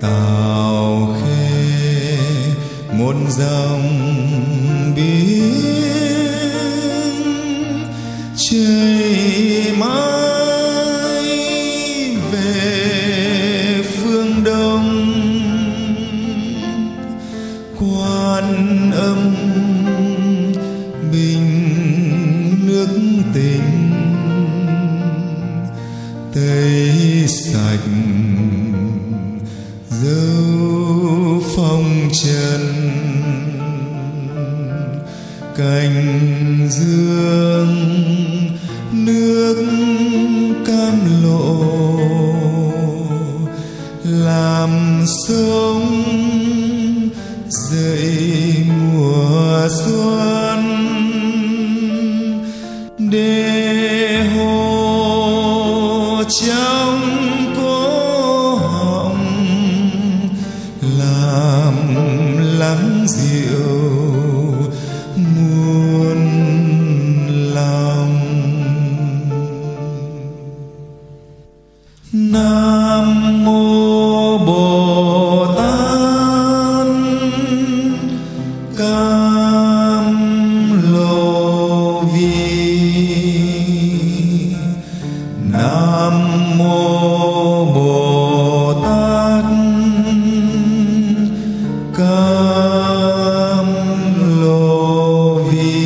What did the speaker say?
tào khê một dòng biến, chảy mãi về phương đông. Quan âm bình nước tình cành dương nước cam lộ làm sống dậy mùa xuân. Để hồ trong Nam mô Bồ Tát Cam Lô Vi Nam mô Bồ Tát Cam Lô Vi